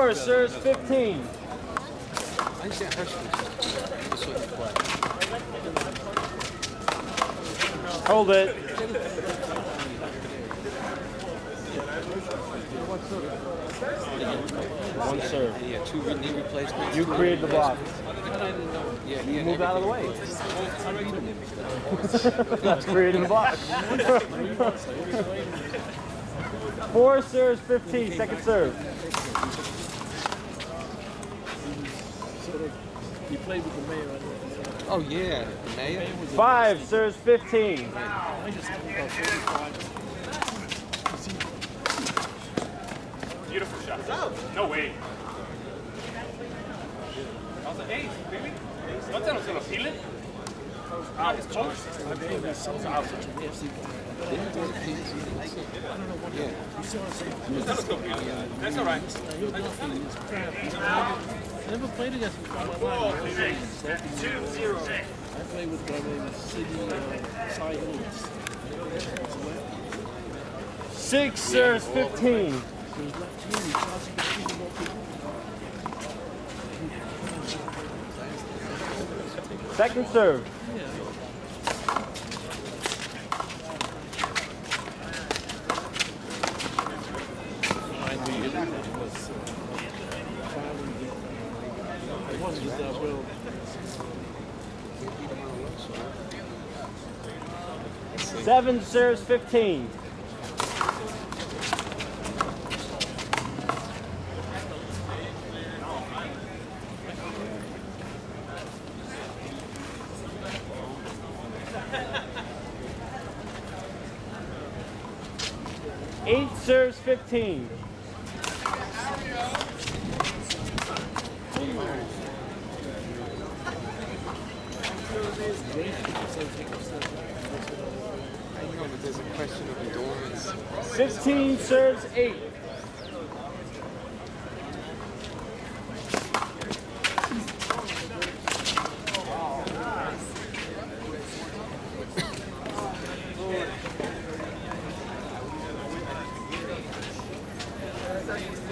Four serves 15. I understand Hershey. Just so you play. Hold it. One serve. And he had two knee replacements. You created the block. Yeah, he had Move out of the way. everything. That's creating the block. Four serves 15. Second serve. He played with the mayor. Oh yeah, the mayor. Five serves 15. I just think about 45. Beautiful shot. No way. I was like, hey, baby. ¿Cuánto no se lo pile? It's cold. I think there's some out to the FC. That's all right. Never played against before in my life. Two, zero, six. I played with a guy named Sidney Cy Hillis. Six serves 15. So his left hand, he tries to get through the people. Second serve. Was uh, it wasn't well. Seven serves 15. Eight serves 15. But there's a question of endurance. 15 serves 8.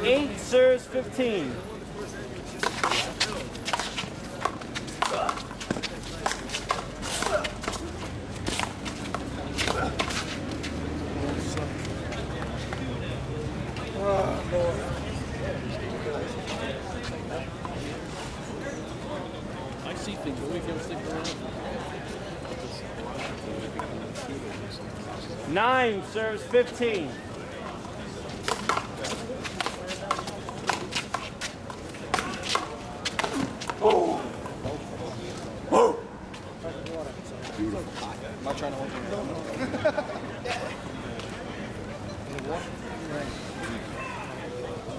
Eight serves 15. I see things, but we can stick around. Nine serves 15. I'm not trying to hold you.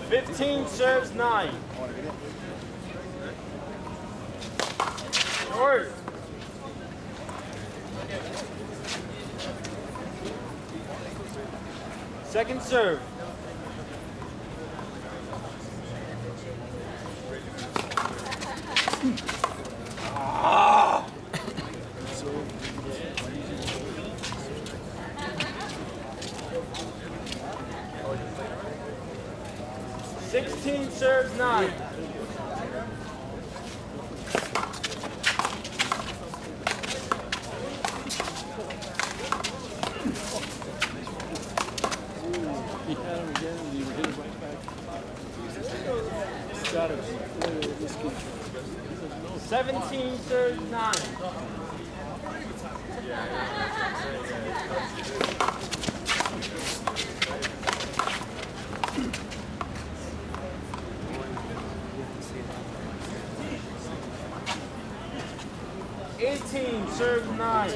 Fifteen serves nine. Short. Second serve. 16 serves 9. Seventeen serves nine. Eighteen serves nine.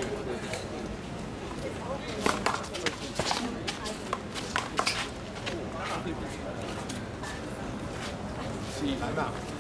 see, I'm out.